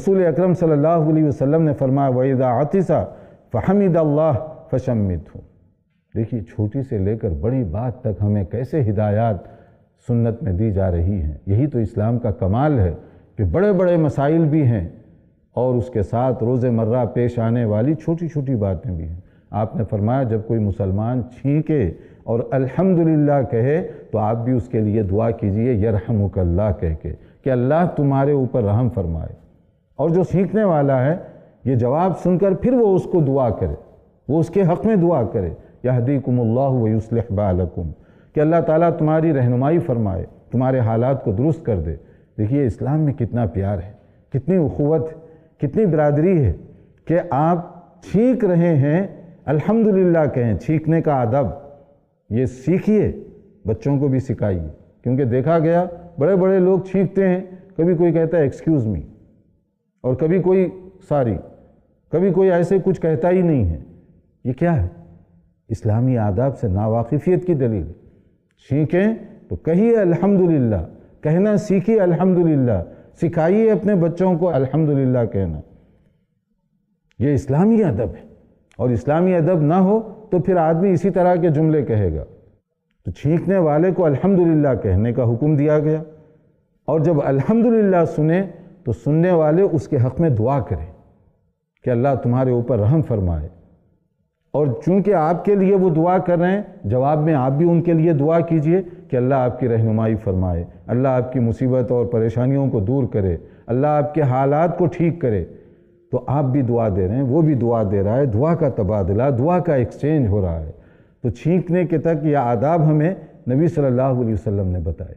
रसूल अकरम सल्लल्लाहु अलैहि ने फरमाया वैदा आतिसा फ़हमिद अल्लाह फ़शमित हूँ देखिए, छोटी से लेकर बड़ी बात तक हमें कैसे हिदायत सुन्नत में दी जा रही हैं। यही तो इस्लाम का कमाल है कि बड़े बड़े मसाइल भी हैं और उसके साथ रोज़मर्रा पेश आने वाली छोटी छोटी बातें भी हैं। आपने फरमाया, जब कोई मुसलमान छींके और अल्हम्दुलिल्लाह कहे तो आप भी उसके लिए दुआ कीजिए यरहमुकल्ला कह के कि अल्लाह तुम्हारे ऊपर रहम फरमाए। और जो सीखने वाला है, ये जवाब सुनकर फिर वो उसको दुआ करे। वो उसके हक़ में दुआ करे। यहदीकुमुल्लाह वयुस्लिह बालकुम। कि अल्लाह ताला तुम्हारी रहनुमाई फरमाए, तुम्हारे हालात को दुरुस्त कर दे। देखिए, इस्लाम में कितना प्यार है, कितनी उखुवत, कितनी बरदरी है कि आप छींक रहे हैं, अल्हम्दुलिल्लाह कहें, छींकने का अदब ये सीखिए, बच्चों को भी सिखाइए। क्योंकि देखा गया बड़े बड़े लोग छींकते हैं, कभी कोई कहता है एक्सक्यूज़ मी और कभी कोई सारी कभी कोई ऐसे कुछ कहता ही नहीं है। ये क्या है? इस्लामी आदाब से नावाकिफियत की दलील। सीखें तो कहिए अल्हम्दुलिल्लाह, कहना सीखिए अल्हम्दुलिल्लाह, सिखाइए अपने बच्चों को अल्हम्दुलिल्लाह कहना। ये इस्लामी अदब है। और इस्लामी अदब ना हो तो फिर आदमी इसी तरह के जुमले कहेगा। तो छींकने वाले को अल्हम्दुलिल्लाह कहने का हुक्म दिया गया। और जब अल्हम्दुलिल्लाह सुने तो सुनने वाले उसके हक़ में दुआ करें कि अल्लाह तुम्हारे ऊपर रहम फरमाए। और चूँकि आपके लिए वो दुआ कर रहे हैं, जवाब में आप भी उनके लिए दुआ कीजिए कि अल्लाह आपकी रहनुमाई फरमाए, अल्लाह आपकी मुसीबत और परेशानियों को दूर करे, अल्लाह आपके हालात को ठीक करे। तो आप भी दुआ दे रहे हैं, वो भी दुआ दे रहा है, दुआ का तबादला, दुआ का एक्सचेंज हो रहा है। तो छींकने के तक यह आदाब हमें नबी सल्लल्लाहु अलैहि वसल्लम ने बताए।